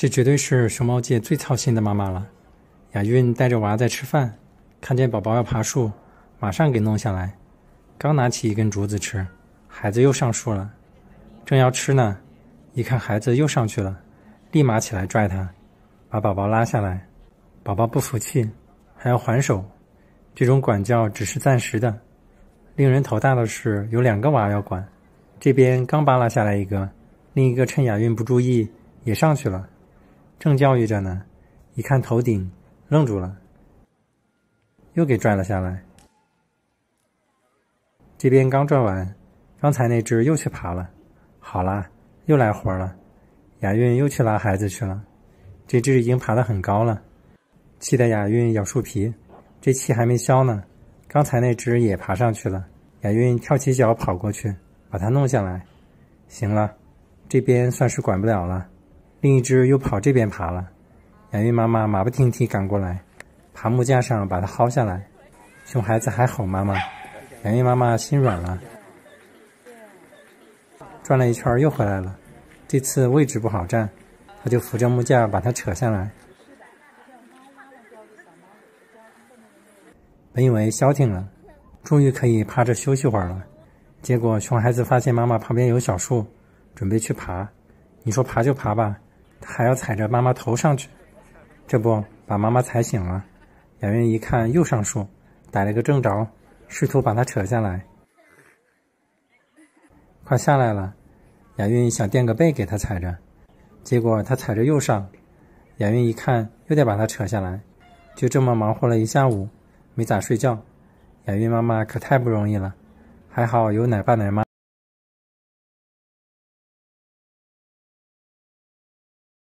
这绝对是熊猫界最操心的妈妈了。雅韵带着娃在吃饭，看见宝宝要爬树，马上给弄下来。刚拿起一根竹子吃，孩子又上树了。正要吃呢，一看孩子又上去了，立马起来拽他，把宝宝拉下来。宝宝不服气，还要还手。这种管教只是暂时的。令人头大的是，有两个娃要管。这边刚扒拉下来一个，另一个趁雅韵不注意也上去了。正教育着呢，一看头顶，愣住了，又给拽了下来。这边刚拽完，刚才那只又去爬了。好啦，又来活了。雅韵又去拉孩子去了。这只已经爬得很高了，气得雅韵咬树皮。这气还没消呢，刚才那只也爬上去了。雅韵跳起脚跑过去，把它弄下来。行了，这边算是管不了了。另一只又跑这边爬了，雅韵妈妈马不停蹄赶过来，爬木架上把它薅下来。熊孩子还吼妈妈，雅韵妈妈心软了，转了一圈又回来了。这次位置不好站，他就扶着木架把它扯下来。本以为消停了，终于可以趴着休息会儿了，结果熊孩子发现妈妈旁边有小树，准备去爬。你说爬就爬吧。还要踩着妈妈头上去，这不把妈妈踩醒了。雅韵一看又上树，逮了个正着，试图把它扯下来。快下来了，雅韵想垫个背给他踩着，结果他踩着又上。雅韵一看又得把它扯下来，就这么忙活了一下午，没咋睡觉。雅韵妈妈可太不容易了，还好有奶爸奶妈。